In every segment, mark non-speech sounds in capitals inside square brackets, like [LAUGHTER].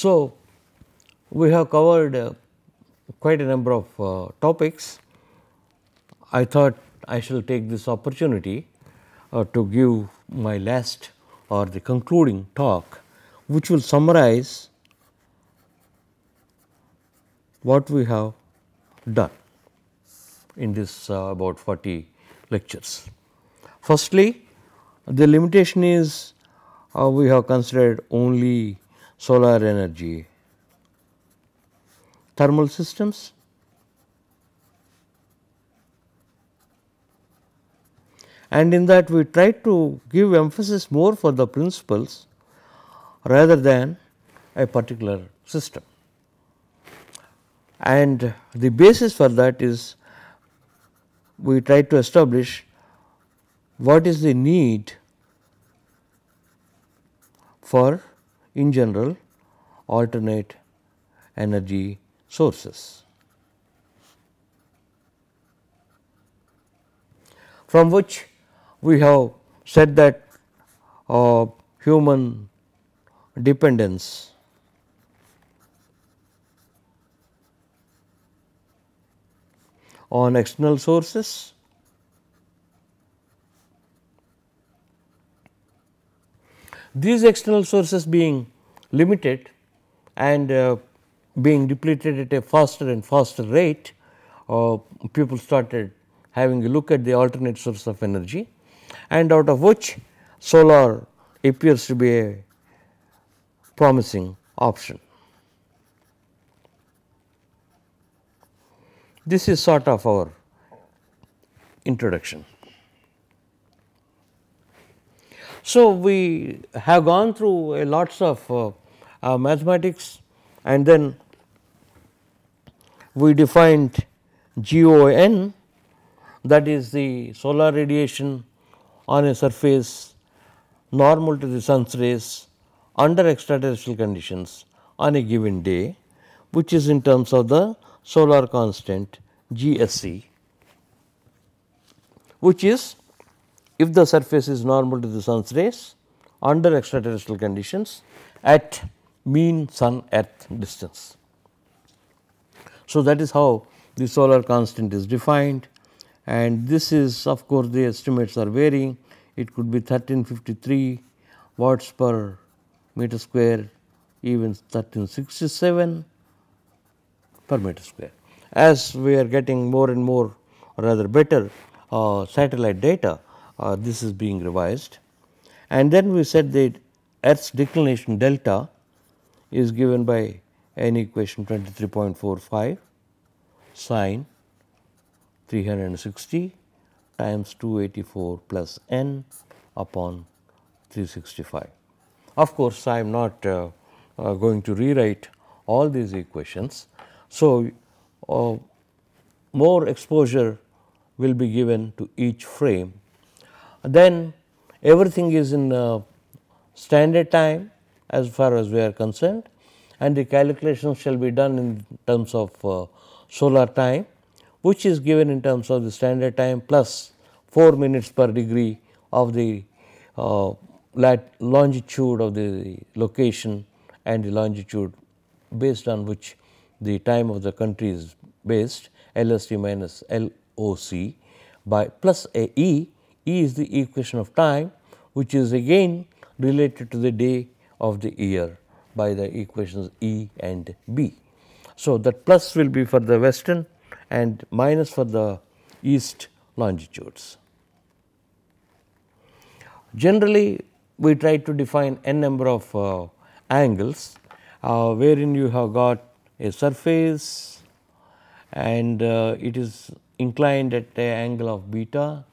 So, we have covered uh, quite a number of uh, topics. I thought I shall take this opportunity uh, to give my last or the concluding talk, which will summarize what we have done in this uh, about 40 lectures. Firstly, the limitation is uh, we have considered only solar energy thermal systems. And in that we try to give emphasis more for the principles rather than a particular system. And the basis for that is we try to establish what is the need for in general alternate energy sources. From which we have said that uh, human dependence on external sources these external sources being limited and uh, being depleted at a faster and faster rate, uh, people started having a look at the alternate source of energy and out of which solar appears to be a promising option. This is sort of our introduction. So, we have gone through a lots of uh, uh, mathematics and then we defined GON that is the solar radiation on a surface normal to the sun's rays under extraterrestrial conditions on a given day which is in terms of the solar constant GSC which is if the surface is normal to the sun's rays under extraterrestrial conditions at mean sun earth distance. So, that is how the solar constant is defined and this is of course, the estimates are varying it could be 1353 watts per meter square even 1367 per meter square. As we are getting more and more rather better uh, satellite data, uh, this is being revised. And then we said that Earth's declination delta is given by n equation 23.45 sine 360 times 284 plus n upon 365. Of course, I am not uh, uh, going to rewrite all these equations. So, uh, more exposure will be given to each frame. Then everything is in uh, standard time as far as we are concerned. And the calculations shall be done in terms of uh, solar time which is given in terms of the standard time plus 4 minutes per degree of the uh, longitude of the location and the longitude based on which the time of the country is based LST minus LOC by plus a E, E is the equation of time which is again related to the day of the year by the equations E and B. So, that plus will be for the western and minus for the east longitudes. Generally, we try to define n number of uh, angles uh, wherein you have got a surface and uh, it is inclined at the angle of beta.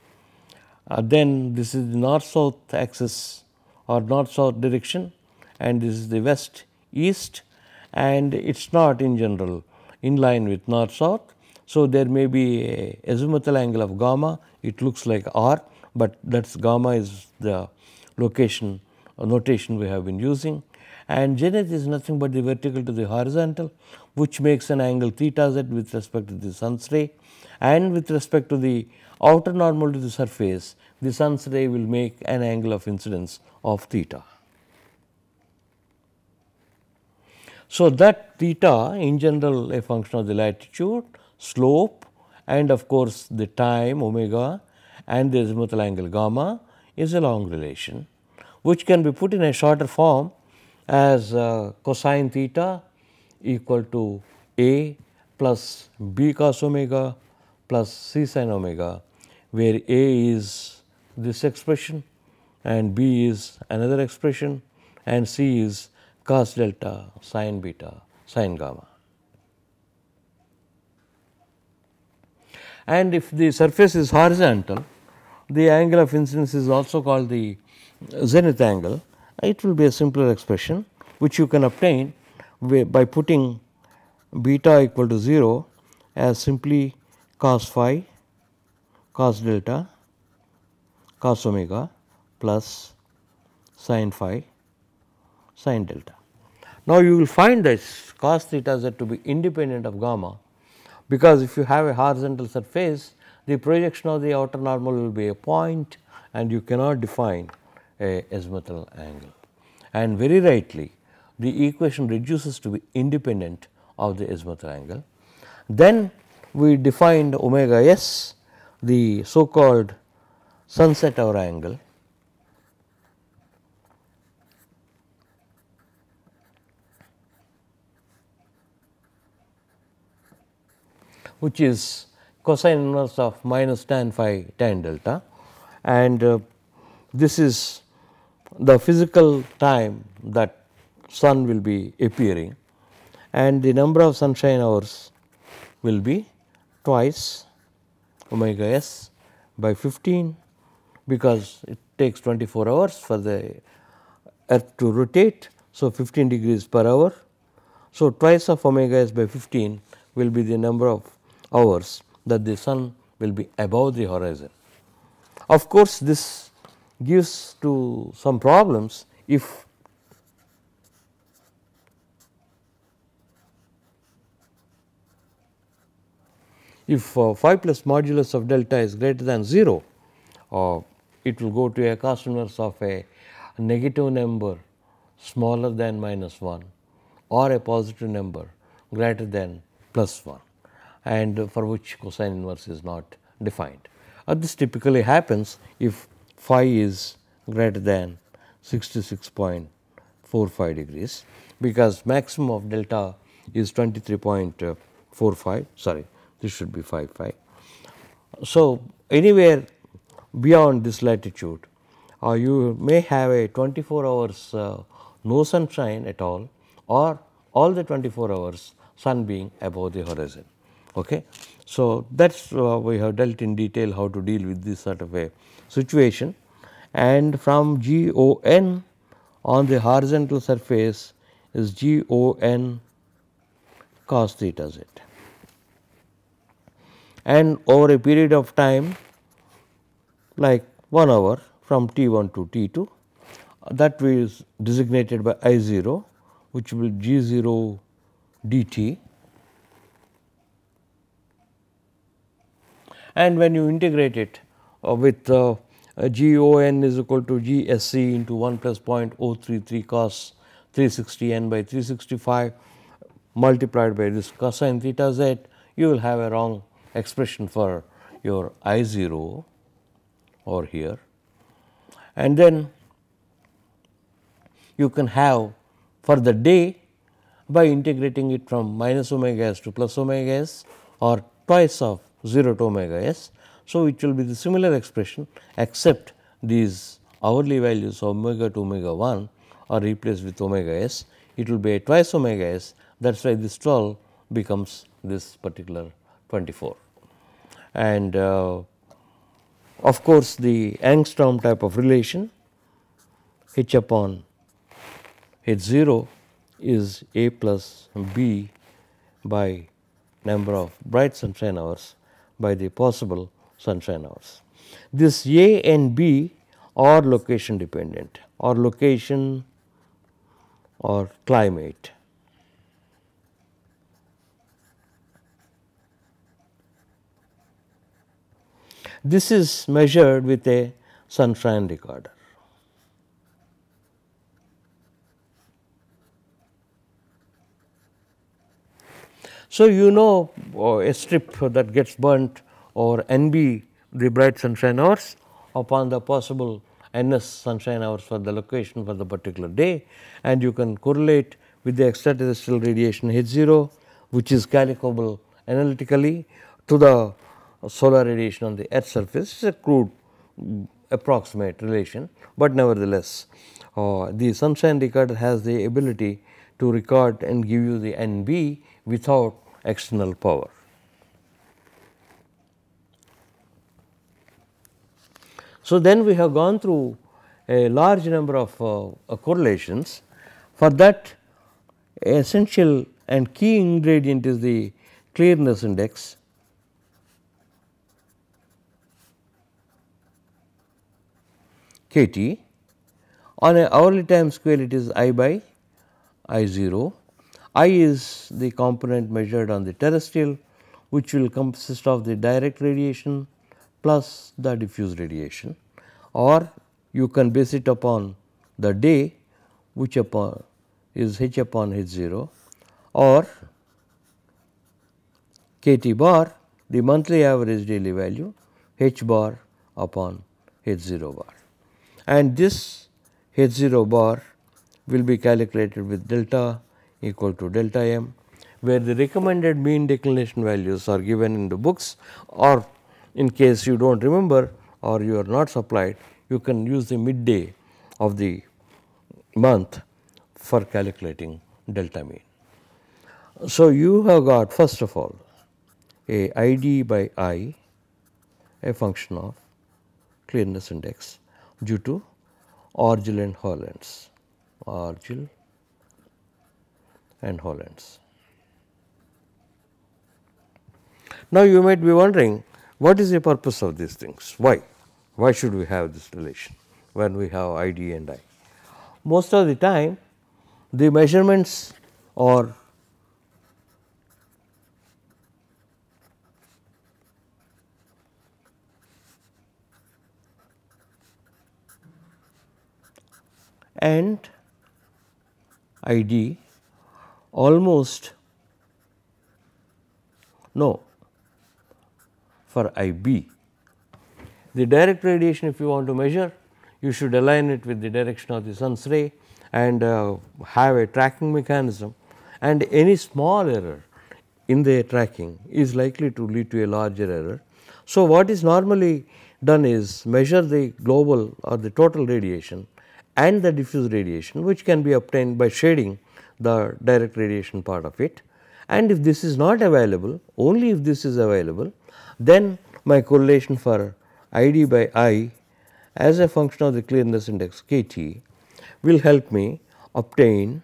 Uh, then this is the north south axis or north south direction and this is the west east and it is not in general in line with north south. So, there may be a azimuthal angle of gamma it looks like r, but that is gamma is the location notation we have been using and zenith is nothing but the vertical to the horizontal which makes an angle theta z with respect to the sun's ray and with respect to the outer normal to the surface the sun's ray will make an angle of incidence of theta. So, that theta in general a function of the latitude, slope and of course, the time omega and the azimuthal angle gamma is a long relation, which can be put in a shorter form as uh, cosine theta equal to a plus b cos omega plus c sin omega, where a is this expression and b is another expression and c is cos delta sin beta sin gamma. And if the surface is horizontal, the angle of incidence is also called the zenith angle. It will be a simpler expression which you can obtain by putting beta equal to 0 as simply cos phi cos delta cos omega plus sin phi sin delta. Now, you will find this cos theta z to be independent of gamma because if you have a horizontal surface the projection of the outer normal will be a point and you cannot define a azimuthal angle. And very rightly the equation reduces to be independent of the azimuthal angle. Then we defined omega s the so called sunset hour angle. Which is cosine inverse of minus tan phi tan delta. And uh, this is the physical time that sun will be appearing. And the number of sunshine hours will be twice omega s by 15 because it takes 24 hours for the earth to rotate. So, 15 degrees per hour. So, twice of omega s by 15 will be the number of hours that the sun will be above the horizon. Of course, this gives to some problems if if uh, phi plus modulus of delta is greater than 0, uh, it will go to a cos inverse of a negative number smaller than minus 1 or a positive number greater than plus 1 and for which cosine inverse is not defined. Uh, this typically happens if phi is greater than 66.45 degrees because maximum of delta is 23.45 sorry this should be 5 phi. So, anywhere beyond this latitude uh, you may have a 24 hours uh, no sunshine at all or all the 24 hours sun being above the horizon. Okay. So, that is uh, we have dealt in detail how to deal with this sort of a situation and from G O n on the horizontal surface is G O n cos theta z and over a period of time like 1 hour from T 1 to T 2 that is designated by I 0 which will G 0 dt and when you integrate it uh, with uh, G O n is equal to G S C into 1 plus 0.033 cos 360 n by 365 multiplied by this cosine theta z you will have a wrong expression for your I 0 over here and then you can have for the day by integrating it from minus omega s to plus omega s or twice of 0 to omega s. So, it will be the similar expression except these hourly values of omega to omega 1 are replaced with omega s. It will be a twice omega s that is why this 12 becomes this particular 24 and uh, of course, the angstrom type of relation h upon h 0 is a plus b by number of bright sunshine hours by the possible sunshine hours. This a and b are location dependent or location or climate This is measured with a sunshine recorder. So, you know a strip that gets burnt or NB the bright sunshine hours upon the possible NS sunshine hours for the location for the particular day and you can correlate with the extraterrestrial radiation H 0 which is calculable analytically to the solar radiation on the earth surface. is a crude approximate relation, but nevertheless uh, the sunshine recorder has the ability to record and give you the NB without external power. So, then we have gone through a large number of uh, correlations. For that essential and key ingredient is the clearness index. KT. On a hourly time scale it is I by I 0. I is the component measured on the terrestrial which will consist of the direct radiation plus the diffuse radiation. Or you can base it upon the day which upon is h upon h 0 or k t bar the monthly average daily value h bar upon h 0 bar and this h 0 bar will be calculated with delta equal to delta m where the recommended mean declination values are given in the books or in case you do not remember or you are not supplied, you can use the midday of the month for calculating delta mean. So, you have got first of all a ID by I a function of clearness index due to Orgill and Hollands, Orgill and Hollands. Now, you might be wondering what is the purpose of these things? Why? Why should we have this relation when we have ID and I? Most of the time the measurements are and ID almost no for IB. The direct radiation if you want to measure you should align it with the direction of the sun's ray and uh, have a tracking mechanism and any small error in the tracking is likely to lead to a larger error. So, what is normally done is measure the global or the total radiation and the diffuse radiation which can be obtained by shading the direct radiation part of it and if this is not available only if this is available then my correlation for ID by I as a function of the clearness index k t will help me obtain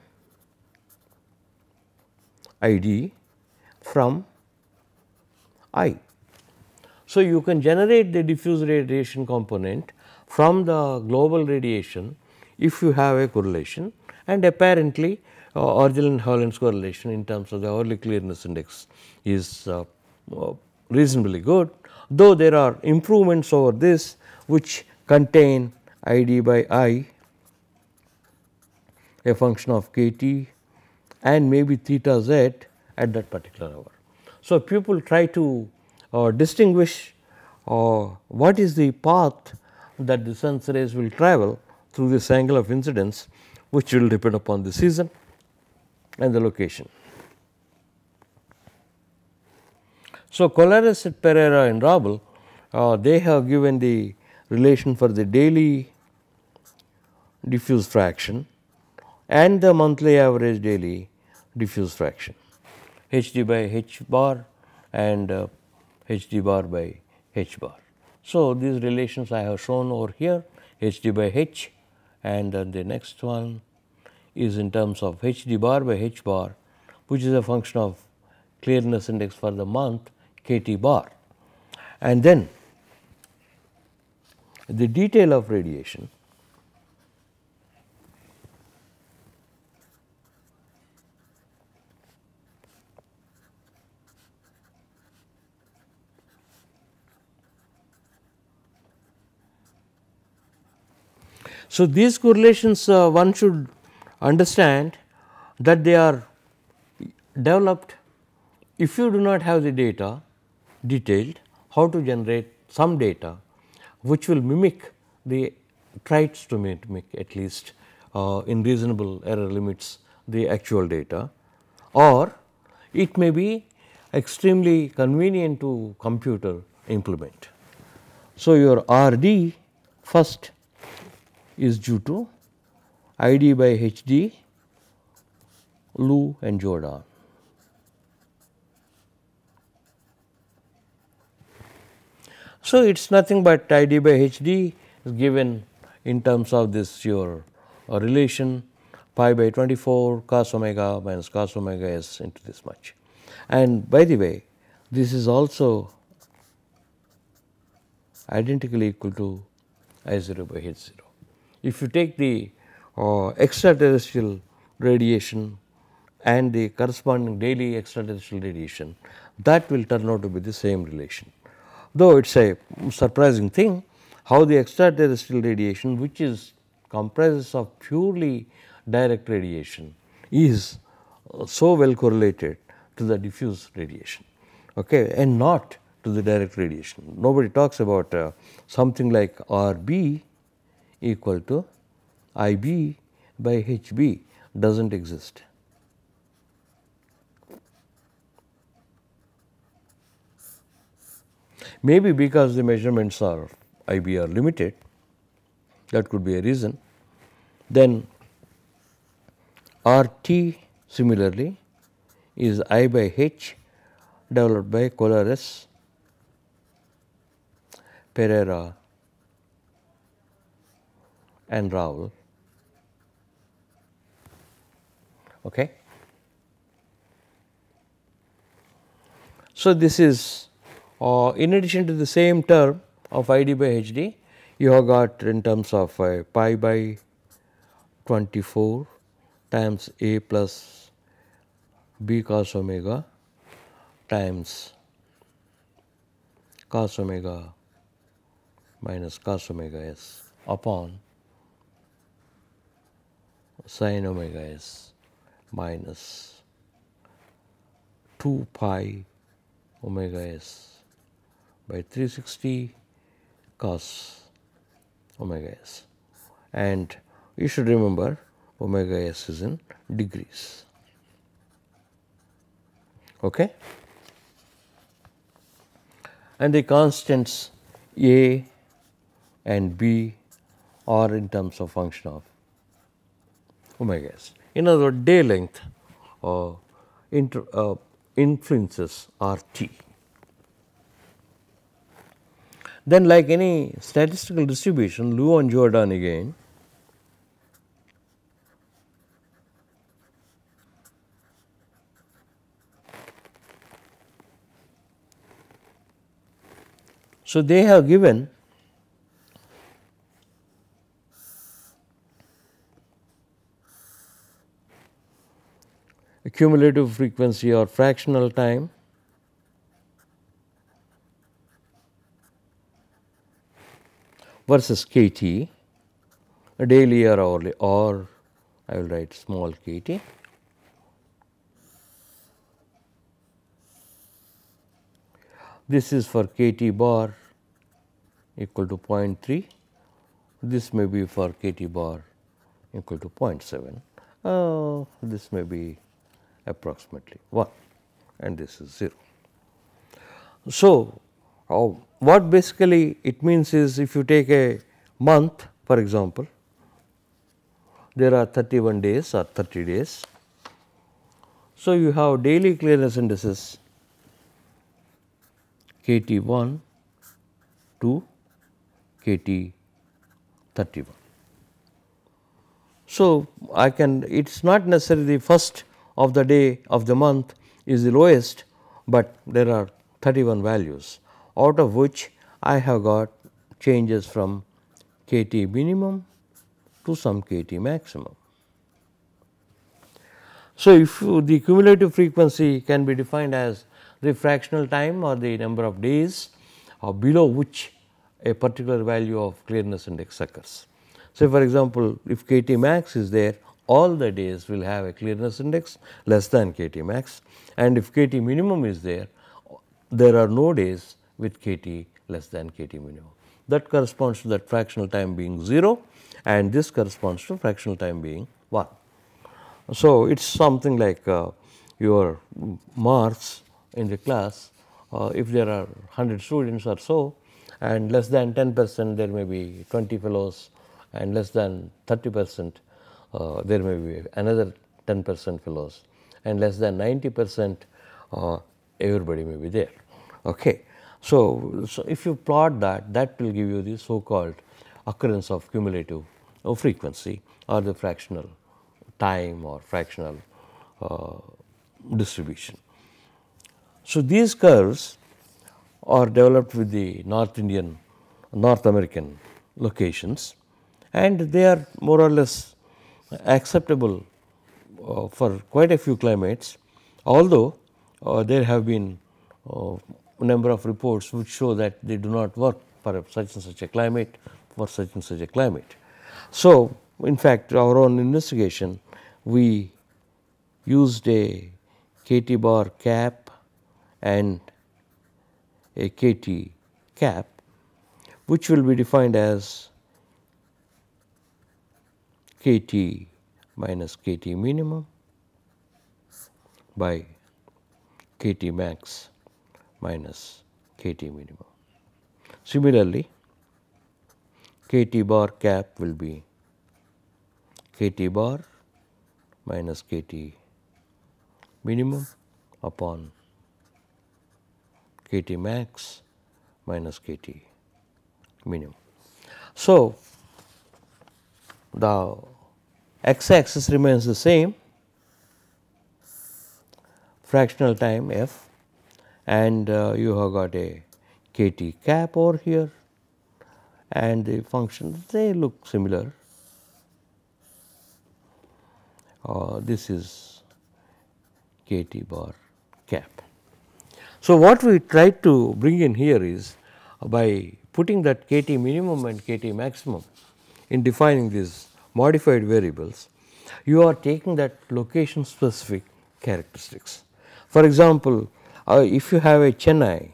ID from I. So, you can generate the diffuse radiation component from the global radiation if you have a correlation and apparently uh, Orgill and Hollands correlation in terms of the hourly clearness index is uh, uh, reasonably good, though there are improvements over this which contain ID by I a function of k t and maybe theta z at that particular hour. So, people try to uh, distinguish uh, what is the path that the sun's rays will travel through this angle of incidence which will depend upon the season and the location. So, Collares et Pereira and Rabl uh, they have given the relation for the daily diffuse fraction and the monthly average daily diffuse fraction h d by h bar and uh, h d bar by h bar. So, these relations I have shown over here h d by h and then the next one is in terms of h d bar by h bar which is a function of clearness index for the month k t bar. And then the detail of radiation So, these correlations uh, one should understand that they are developed if you do not have the data detailed, how to generate some data which will mimic the tries to mimic at least uh, in reasonable error limits the actual data or it may be extremely convenient to computer implement. So, your R d first is due to I d by H d Liu and Jordan. So, it is nothing but I d by H d is given in terms of this your uh, relation pi by 24 cos omega minus cos omega s into this much. And by the way, this is also identically equal to I 0 by H 0. If you take the uh, extraterrestrial radiation and the corresponding daily extraterrestrial radiation, that will turn out to be the same relation. Though it is a surprising thing how the extraterrestrial radiation which is comprises of purely direct radiation is uh, so well correlated to the diffuse radiation okay, and not to the direct radiation. Nobody talks about uh, something like R b equal to I b by H b does not exist. Maybe because the measurements are I b are limited that could be a reason. Then R t similarly is I by H developed by Collares, Pereira and Raoul. Okay. So, this is uh, in addition to the same term of I d by H d, you have got in terms of uh, pi by 24 times a plus b cos omega times cos omega minus cos omega s upon sin omega s minus 2 pi omega s by 360 cos omega s and you should remember omega s is in degrees. Okay? And the constants a and b are in terms of function of omega s. In other words, day length uh, inter, uh, influences R t. Then like any statistical distribution, Liu and Jordan again So, they have given cumulative frequency or fractional time. Versus k t daily or hourly or I will write small k t. This is for k t bar equal to 0.3, this may be for k t bar equal to 0.7, uh, this may be approximately 1 and this is 0. So, uh, what basically it means is if you take a month for example, there are 31 days or 30 days. So, you have daily clearness indices k t 1 to k t 31. So, I can it is not necessarily the first of the day of the month is the lowest, but there are 31 values out of which I have got changes from k t minimum to some k t maximum. So, if the cumulative frequency can be defined as the fractional time or the number of days or below which a particular value of clearness index occurs. So, for example, if k t max is there all the days will have a clearness index less than k T max and if k T minimum is there, there are no days with k T less than k T minimum. That corresponds to that fractional time being 0 and this corresponds to fractional time being 1. So, it is something like uh, your marks in the class uh, if there are 100 students or so and less than 10 percent there may be 20 fellows and less than 30 percent uh, there may be another 10 percent fellows and less than 90 percent uh, everybody may be there. Okay. So, so, if you plot that that will give you the so called occurrence of cumulative uh, frequency or the fractional time or fractional uh, distribution. So, these curves are developed with the North Indian, North American locations and they are more or less acceptable uh, for quite a few climates, although uh, there have been uh, number of reports which show that they do not work for such and such a climate for such and such a climate. So, in fact, our own investigation we used a KT bar cap and a KT cap which will be defined as KT minus KT minimum by KT max minus KT minimum. Similarly, KT bar cap will be KT bar minus KT minimum upon KT max minus KT minimum. So, the x axis remains the same fractional time f and uh, you have got a kt cap over here and the functions they look similar. Uh, this is kt bar cap. So, what we try to bring in here is by putting that kt minimum and kt maximum in defining these modified variables, you are taking that location specific characteristics. For example, uh, if you have a Chennai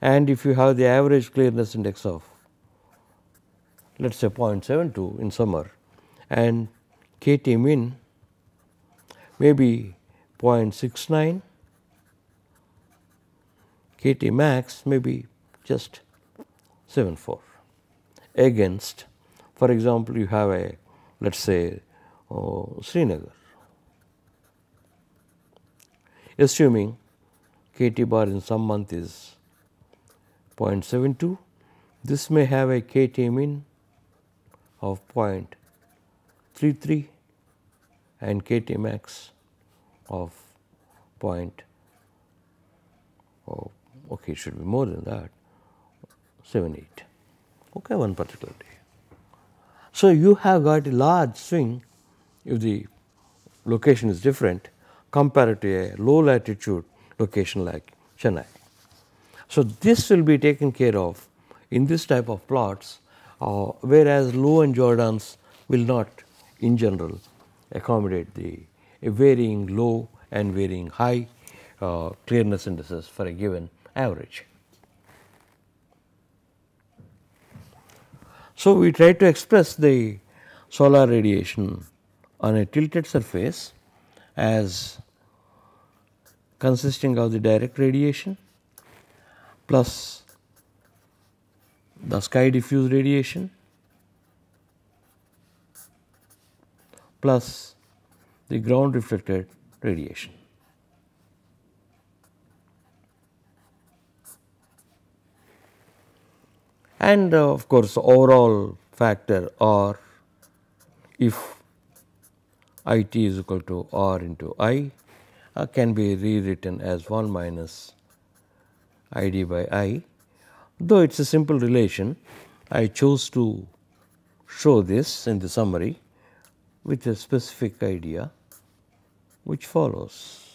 and if you have the average clearness index of let us say 0.72 in summer and KT min may be 0.69, KT max may be just 74 against. For example, you have a let us say oh, Srinagar. Assuming KT bar in some month is 0.72, this may have a KT min of 0.33 and KT max of point oh, okay, it should be more than that 78 okay, one particular day. So, you have got a large swing if the location is different compared to a Liu latitude location like Chennai. So, this will be taken care of in this type of plots uh, whereas low and Jordans will not in general accommodate the varying low and varying high uh, clearness indices for a given average. So, we try to express the solar radiation on a tilted surface as consisting of the direct radiation plus the sky diffuse radiation plus the ground reflected radiation. And uh, of course, overall factor R if I t is equal to R into I uh, can be rewritten as 1 minus I d by I. Though it is a simple relation, I chose to show this in the summary with a specific idea which follows.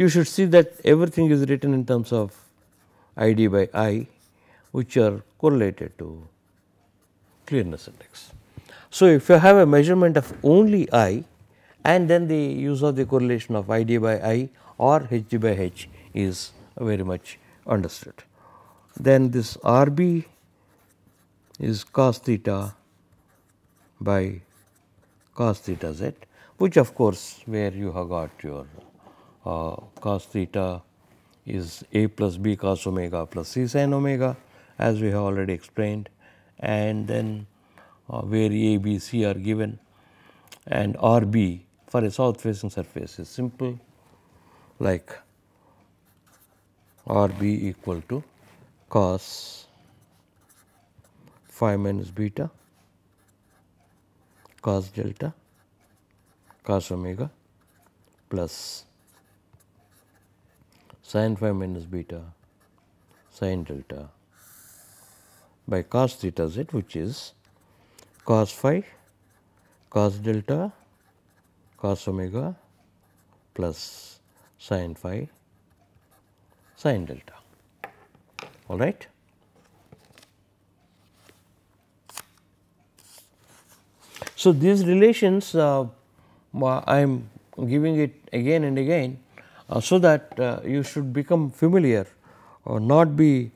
You should see that everything is written in terms of ID by I which are correlated to clearness index. So, if you have a measurement of only I and then the use of the correlation of ID by I or HD by H is very much understood. Then this RB is cos theta by cos theta z which of course, where you have got your uh, cos theta is a plus b cos omega plus c sin omega as we have already explained. And then uh, where a, b, c are given. And r b for a south facing surface is simple like r b equal to cos phi minus beta cos delta cos omega plus sin phi minus beta sin delta by cos theta z which is cos phi cos delta cos omega plus sin phi sin delta all right. So, these relations uh, I am giving it again and again so that uh, you should become familiar or not be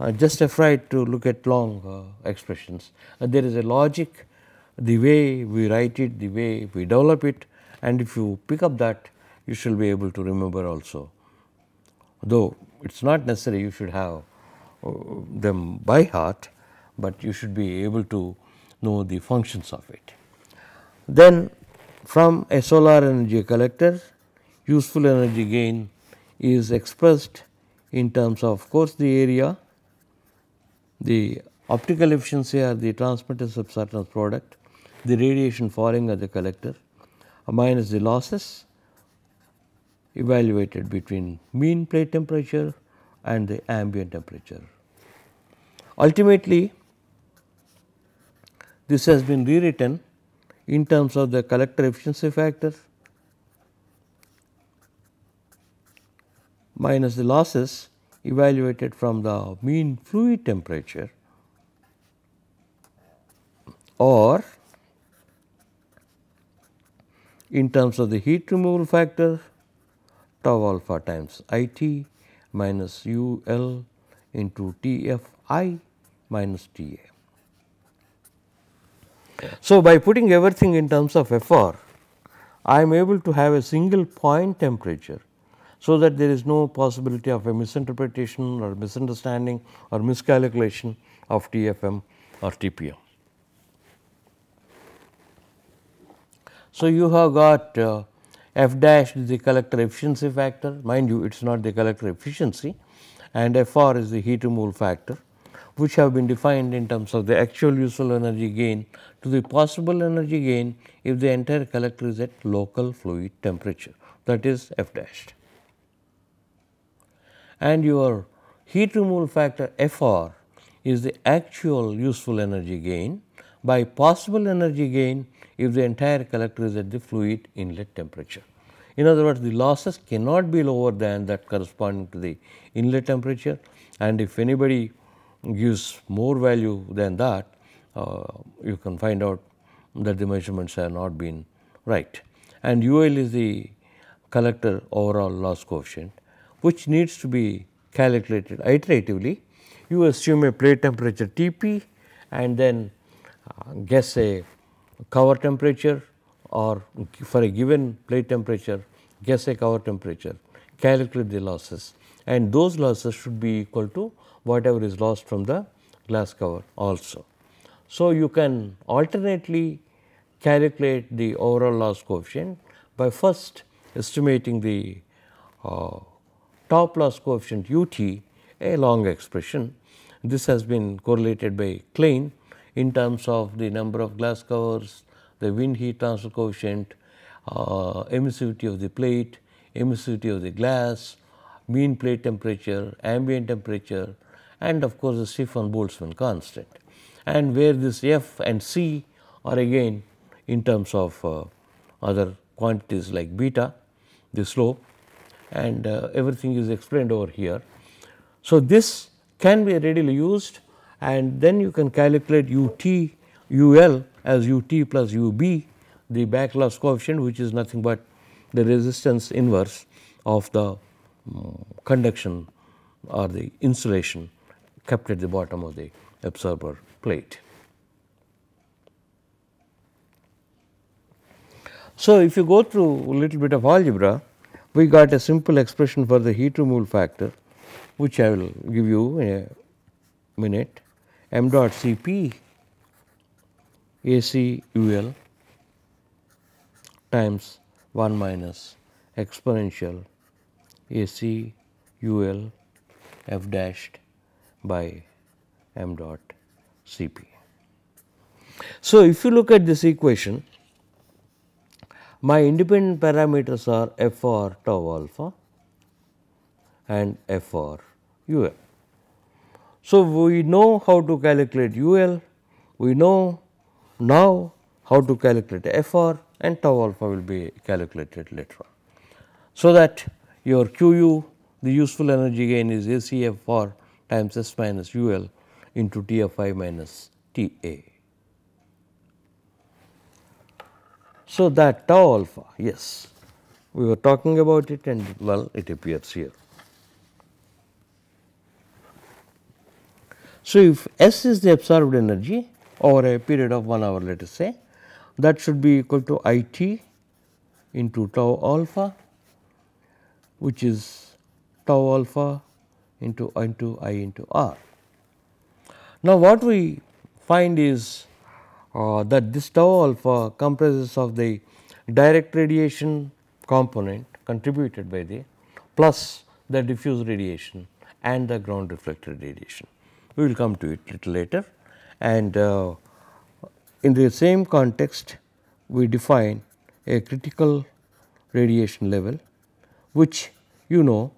uh, just afraid to look at long uh, expressions. Uh, there is a logic, the way we write it, the way we develop it and if you pick up that you shall be able to remember also. Though it is not necessary you should have uh, them by heart, but you should be able to know the functions of it. Then from a solar energy collector useful energy gain is expressed in terms of, of course, the area, the optical efficiency or the transmittance absorptance product, the radiation falling at the collector minus the losses evaluated between mean plate temperature and the ambient temperature. Ultimately, this has been rewritten in terms of the collector efficiency factor minus the losses evaluated from the mean fluid temperature or in terms of the heat removal factor tau alpha times I t minus u L into T f i minus T a. So, by putting everything in terms of F r, I am able to have a single point temperature so that there is no possibility of a misinterpretation or misunderstanding or miscalculation of TFM or TPM. So, you have got uh, F dash is the collector efficiency factor. Mind you it is not the collector efficiency. And F r is the heat removal factor which have been defined in terms of the actual useful energy gain to the possible energy gain if the entire collector is at local fluid temperature. That is F dash and your heat removal factor F r is the actual useful energy gain by possible energy gain if the entire collector is at the fluid inlet temperature. In other words, the losses cannot be lower than that corresponding to the inlet temperature and if anybody gives more value than that, uh, you can find out that the measurements have not been right. And UL is the collector overall loss coefficient which needs to be calculated iteratively. You assume a plate temperature T p and then uh, guess a cover temperature or for a given plate temperature guess a cover temperature, calculate the losses and those losses should be equal to whatever is lost from the glass cover also. So, you can alternately calculate the overall loss coefficient by first estimating the uh, top loss coefficient u t a long expression. This has been correlated by Klein in terms of the number of glass covers, the wind heat transfer coefficient, uh, emissivity of the plate, emissivity of the glass, mean plate temperature, ambient temperature and of course, the Stefan Boltzmann constant and where this f and c are again in terms of uh, other quantities like beta, the slope and uh, everything is explained over here. So, this can be readily used and then you can calculate u t u l as u t plus u b the back loss coefficient which is nothing but the resistance inverse of the um, conduction or the insulation kept at the bottom of the absorber plate. So, if you go through a little bit of algebra, we got a simple expression for the heat removal factor, which I will give you in a minute m dot C p A C U L times 1 minus exponential A C U L f dashed by m dot C p. So, if you look at this equation, my independent parameters are f r tau alpha and f for u l. So, we know how to calculate u l, we know now how to calculate f r and tau alpha will be calculated later on. So, that your q u the useful energy gain is A C f r times S minus u l into T f i minus T a. So, that tau alpha yes we were talking about it and well it appears here. So, if S is the absorbed energy over a period of 1 hour let us say that should be equal to I t into tau alpha which is tau alpha into into I into R. Now, what we find is that this tau alpha comprises of the direct radiation component contributed by the plus the diffuse radiation and the ground reflected radiation. We will come to it little later and uh, in the same context we define a critical radiation level which you know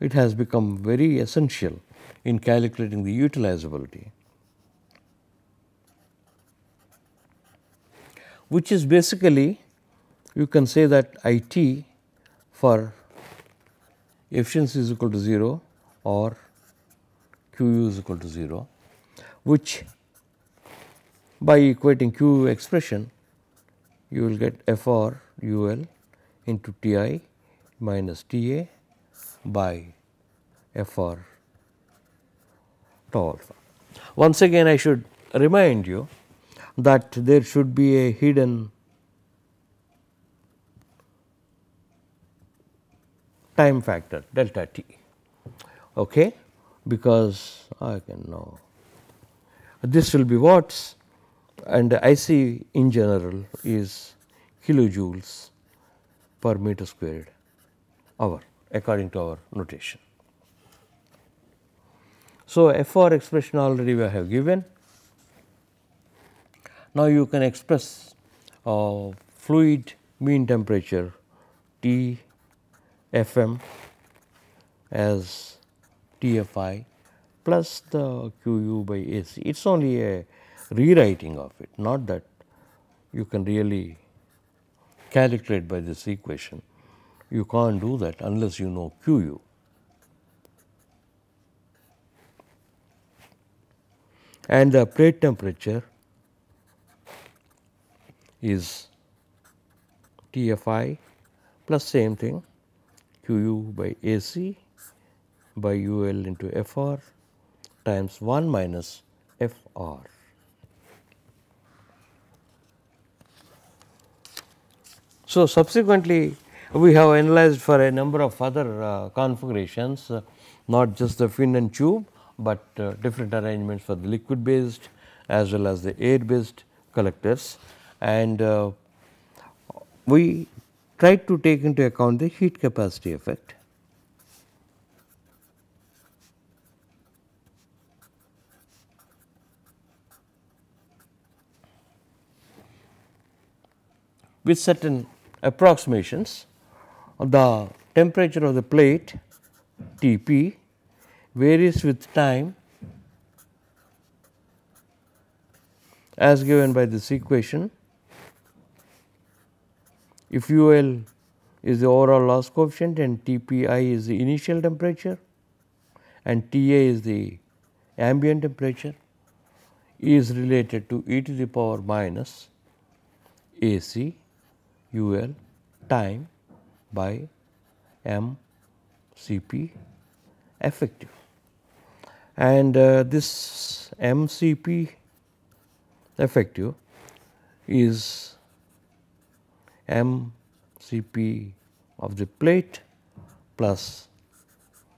it has become very essential in calculating the utilizability which is basically you can say that I t for efficiency is equal to 0 or q u is equal to 0 which by equating q expression you will get f r u l into T i minus T a by f r tau alpha. Once again I should remind you that there should be a hidden time factor delta t. Okay? Because I can know. This will be watts and IC in general is kilojoules per meter squared hour according to our notation. So, F R expression already we have given now, you can express uh, fluid mean temperature T f m as T f i plus the q u by A c. It is only a rewriting of it, not that you can really calculate by this equation. You can't do that unless you know q u. And the plate temperature is T f i plus same thing q u by A c by u l into f r times 1 minus f r. So, subsequently we have analyzed for a number of other uh, configurations uh, not just the fin and tube, but uh, different arrangements for the liquid based as well as the air based collectors and uh, we tried to take into account the heat capacity effect. With certain approximations, the temperature of the plate T p varies with time as given by this equation if UL is the overall loss coefficient and Tpi is the initial temperature and Ta is the ambient temperature is related to e to the power minus AC UL time by M Cp effective. And uh, this MCP effective is MCP of the plate plus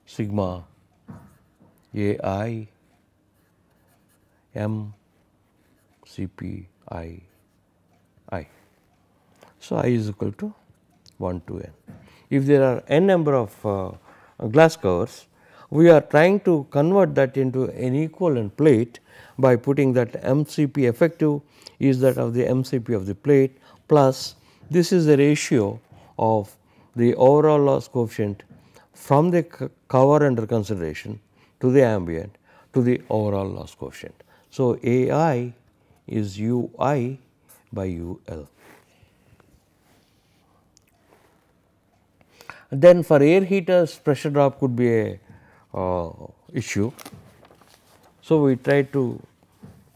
sigma AI M CP I I. So, I is equal to 1 to n. If there are n number of uh, glass covers, we are trying to convert that into an equivalent plate by putting that MCP effective is that of the MCP of the plate plus this is the ratio of the overall loss coefficient from the cover under consideration to the ambient to the overall loss coefficient. So, AI is UI by UL. Then for air heaters pressure drop could be a uh, issue. So, we tried to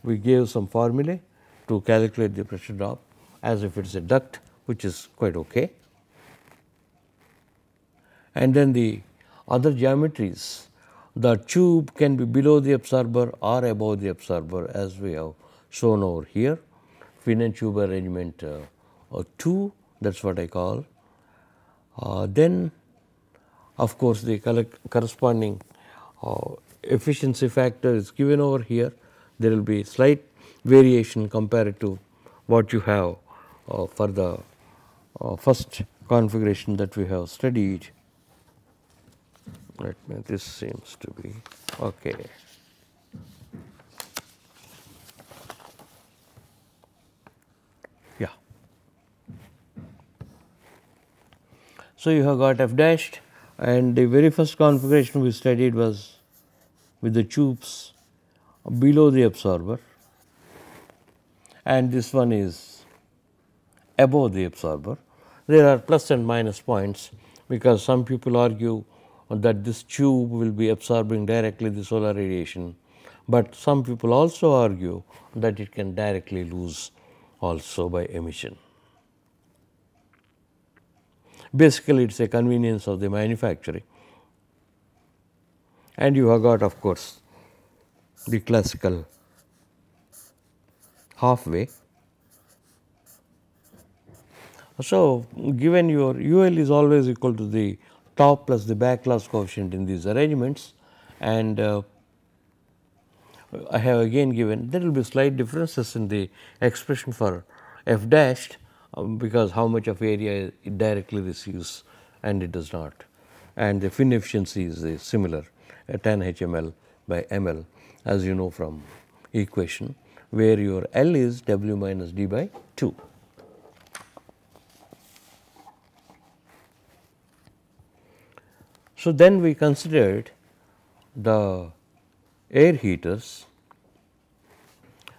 we gave some formulae to calculate the pressure drop as if it is a duct which is quite okay. And then the other geometries the tube can be below the absorber or above the absorber as we have shown over here Fin and tube arrangement uh, 2 that is what I call. Uh, then of course, the corresponding uh, efficiency factor is given over here. There will be slight variation compared to what you have uh, for the uh, first configuration that we have studied. Let me this seems to be okay. Yeah. So, you have got f dashed and the very first configuration we studied was with the tubes below the absorber and this one is above the absorber. There are plus and minus points because some people argue that this tube will be absorbing directly the solar radiation, but some people also argue that it can directly lose also by emission. Basically, it is a convenience of the manufacturing and you have got of course, the classical halfway. So, given your UL is always equal to the top plus the back loss coefficient in these arrangements and uh, I have again given there will be slight differences in the expression for f dashed um, because how much of area it directly receives and it does not and the fin efficiency is similar uh, tanh ML by ml as you know from equation where your L is W minus D by 2. So, then we considered the air heaters.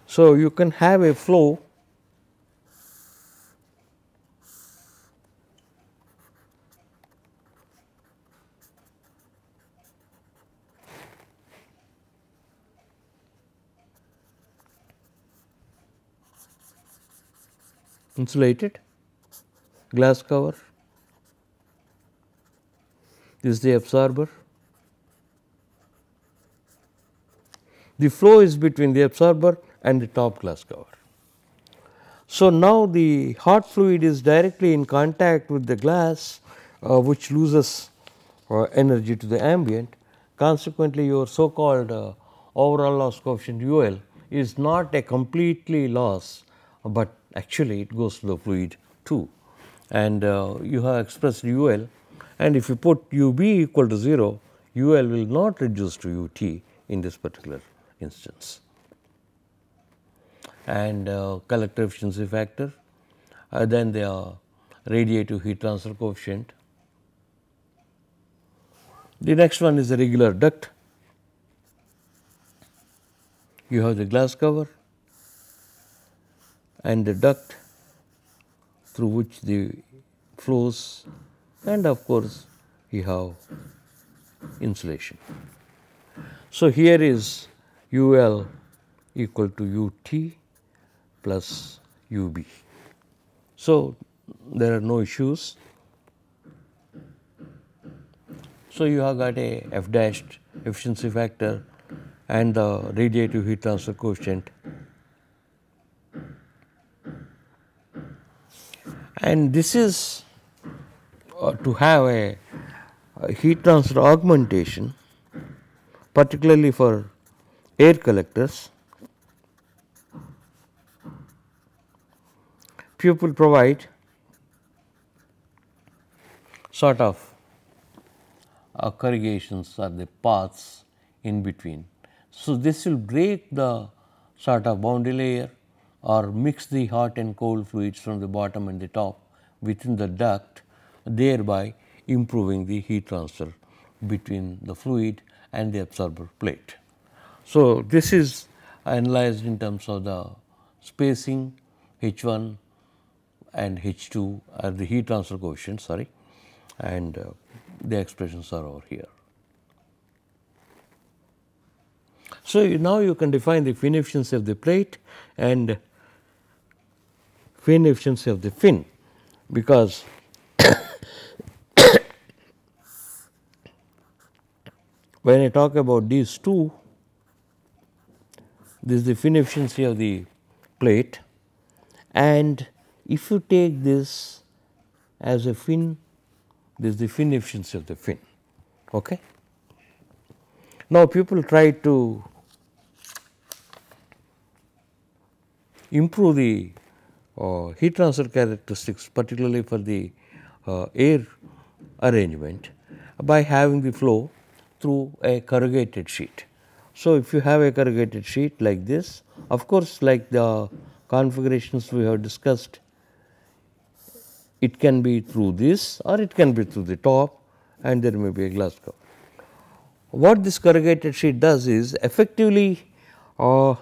So, you can have a flow insulated glass cover. Is the absorber. The flow is between the absorber and the top glass cover. So, now the hot fluid is directly in contact with the glass uh, which loses uh, energy to the ambient. Consequently, your so called uh, overall loss coefficient UL is not a completely loss, but actually it goes to the fluid too and uh, you have expressed UL and if you put UB equal to 0 UL will not reduce to UT in this particular instance. And uh, collector efficiency factor uh, then the uh, radiative heat transfer coefficient. The next one is the regular duct. You have the glass cover and the duct through which the flows and of course, you have insulation. So, here is UL equal to UT plus UB. So, there are no issues. So, you have got a F dashed efficiency factor and the radiative heat transfer coefficient and this is uh, to have a, a heat transfer augmentation particularly for air collectors people provide sort of uh, corrugations or the paths in between. So, this will break the sort of boundary layer or mix the hot and cold fluids from the bottom and the top within the duct thereby improving the heat transfer between the fluid and the absorber plate. So, this is analyzed in terms of the spacing H 1 and H 2 are the heat transfer coefficients sorry and uh, the expressions are over here. So, now you can define the fin efficiency of the plate and fin efficiency of the fin because when I talk about these two, this is the fin efficiency of the plate and if you take this as a fin this is the fin efficiency of the fin. Okay. Now, people try to improve the uh, heat transfer characteristics particularly for the uh, air arrangement by having the flow through a corrugated sheet. So, if you have a corrugated sheet like this of course, like the configurations we have discussed it can be through this or it can be through the top and there may be a glass cover. What this corrugated sheet does is effectively uh,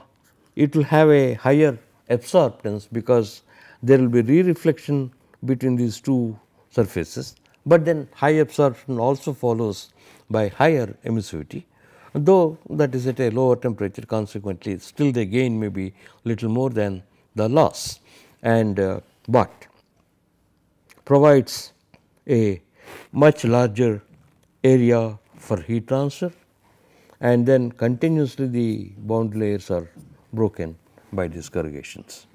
it will have a higher absorptance because there will be re-reflection between these two surfaces, but then high absorption also follows by higher emissivity though that is at a lower temperature consequently still the gain may be little more than the loss and uh, but provides a much larger area for heat transfer and then continuously the boundary layers are broken by these corrugations.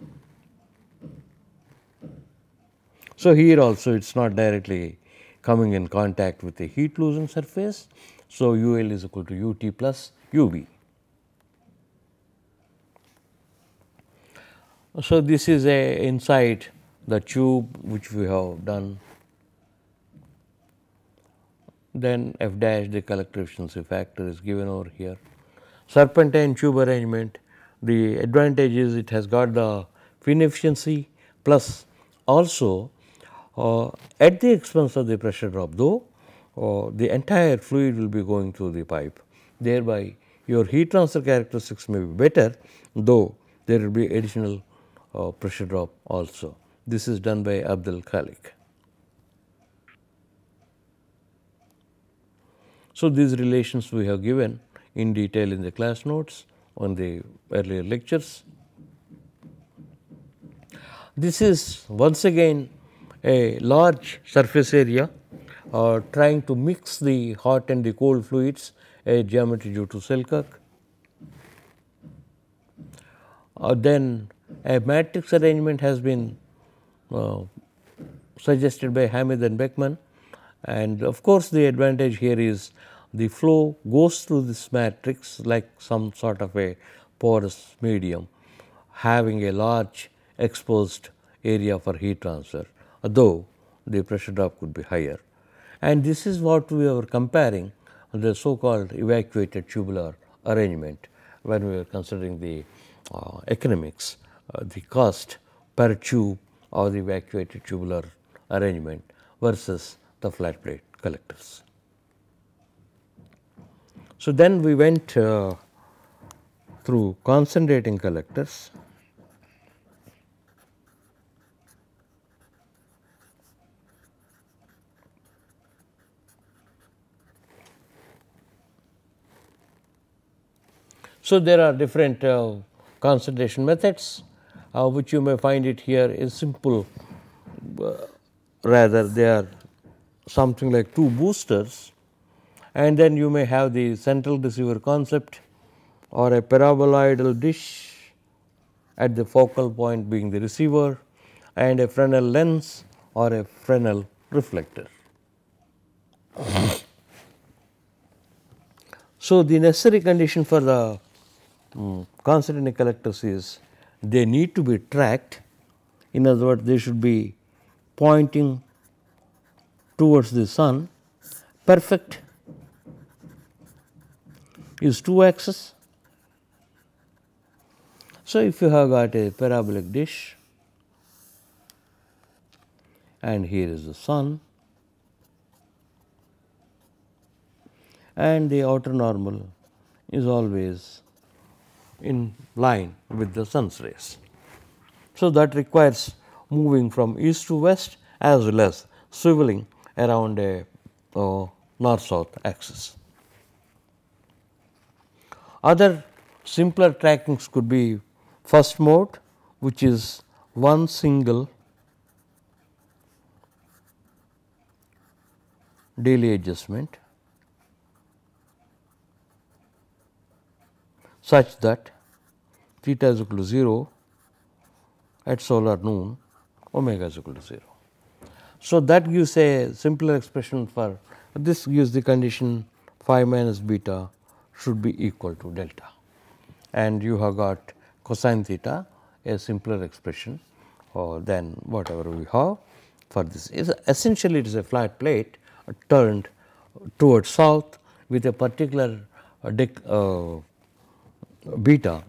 So, here also it is not directly coming in contact with the heat losing surface. So, UL is equal to UT plus UB. So, this is a inside the tube which we have done then f dash the collector efficiency factor is given over here. Serpentine tube arrangement the advantage is it has got the fin efficiency plus also at the expense of the pressure drop though uh, the entire fluid will be going through the pipe thereby your heat transfer characteristics may be better though there will be additional uh, pressure drop also. This is done by Abdel-Khalik. So, these relations we have given in detail in the class notes on the earlier lectures. This is once again a large surface area uh, trying to mix the hot and the cold fluids a geometry due to Selcuk. Uh, then a matrix arrangement has been uh, suggested by Hamid and Beckman and of course, the advantage here is the flow goes through this matrix like some sort of a porous medium having a large exposed area for heat transfer, though the pressure drop could be higher. And this is what we were comparing the so called evacuated tubular arrangement when we were considering the uh, economics, uh, the cost per tube of the evacuated tubular arrangement versus the flat plate collectors. So, then we went uh, through concentrating collectors So, there are different uh, concentration methods uh, which you may find it here is simple uh, rather they are something like two boosters and then you may have the central receiver concept or a paraboloidal dish at the focal point being the receiver and a Fresnel lens or a Fresnel reflector. [COUGHS] So, the necessary condition for the um, concentrating collectors is they need to be tracked. In other words they should be pointing towards the sun. Perfect is 2 axis. So, if you have got a parabolic dish and here is the sun and the outer normal is always in line with the sun's rays. So, that requires moving from east to west as well as swiveling around a uh, north south axis. Other simpler trackings could be first mode which is one single daily adjustment such that theta is equal to 0 at solar noon omega is equal to 0. So, that gives a simpler expression for this gives the condition phi minus beta should be equal to delta and you have got cosine theta a simpler expression or than whatever we have for this. Is essentially it is a flat plate turned towards south with a particular uh, uh, beta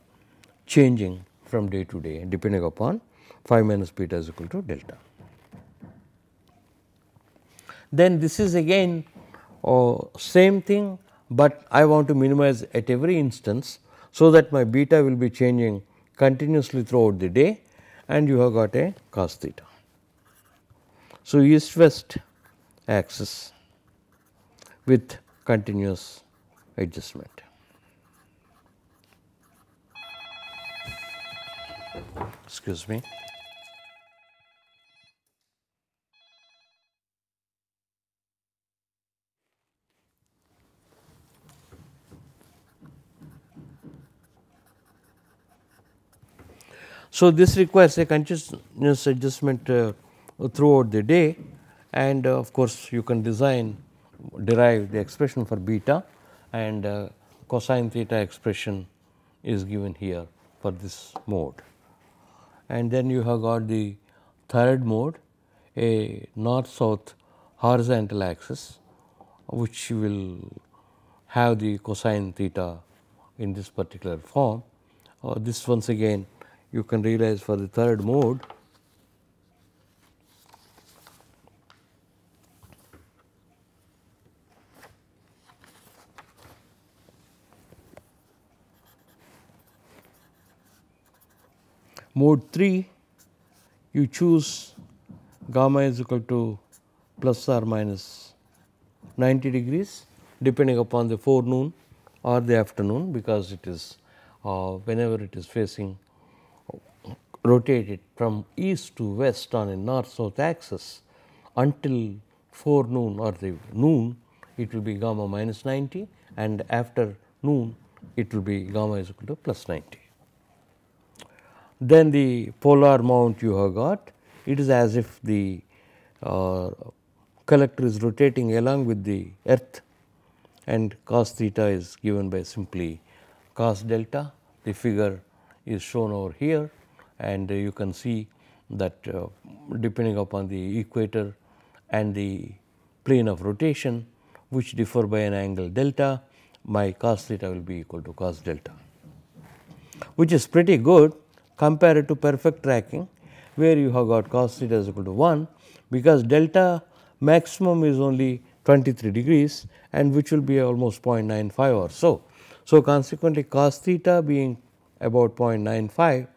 changing from day to day depending upon phi minus beta is equal to delta. Then this is again uh, same thing, but I want to minimize at every instance. So, that my beta will be changing continuously throughout the day and you have got a cos theta. So, east west axis with continuous adjustment. Excuse me. So, this requires a continuous adjustment uh, throughout the day and uh, of course, you can design derive the expression for beta and uh, cosine theta expression is given here for this mode. And then you have got the third mode a north south horizontal axis which will have the cosine theta in this particular form. Uh, this once again you can realize for the third mode Mode 3 you choose gamma is equal to plus or minus 90 degrees depending upon the forenoon or the afternoon because it is uh, whenever it is facing rotated from east to west on a north south axis until forenoon or the noon it will be gamma minus 90 and after noon it will be gamma is equal to plus 90. Then the polar mount you have got, it is as if the uh, collector is rotating along with the earth and cos theta is given by simply cos delta. The figure is shown over here and uh, you can see that uh, depending upon the equator and the plane of rotation which differ by an angle delta, my cos theta will be equal to cos delta, which is pretty good compare it to perfect tracking where you have got cos theta is equal to 1 because delta maximum is only 23 degrees and which will be almost 0.95 or so. So, consequently, cos theta being about 0.95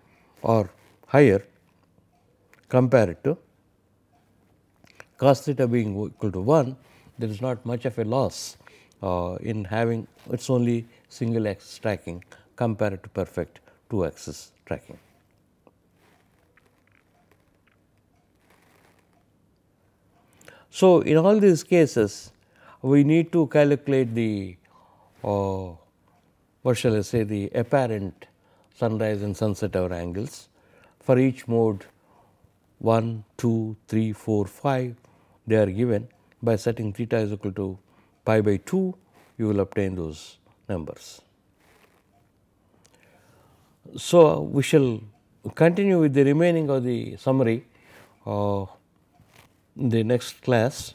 or higher compared to cos theta being equal to 1, there is not much of a loss uh, in having it is only single axis tracking compared to perfect two axis tracking. So, in all these cases we need to calculate the uh, what shall I say the apparent sunrise and sunset hour angles. For each mode 1, 2, 3, 4, 5 they are given. By setting theta is equal to pi by 2 you will obtain those numbers. So, we shall continue with the remaining of the summary. Uh, the next class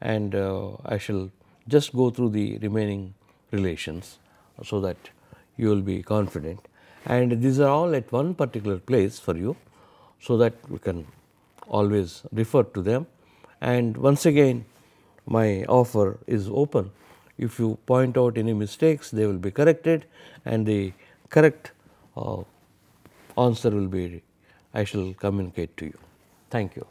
and uh, I shall just go through the remaining relations so that you will be confident and these are all at one particular place for you so that we can always refer to them and once again my offer is open if you point out any mistakes they will be corrected and the correct uh, answer will be I shall communicate to you. Thank you.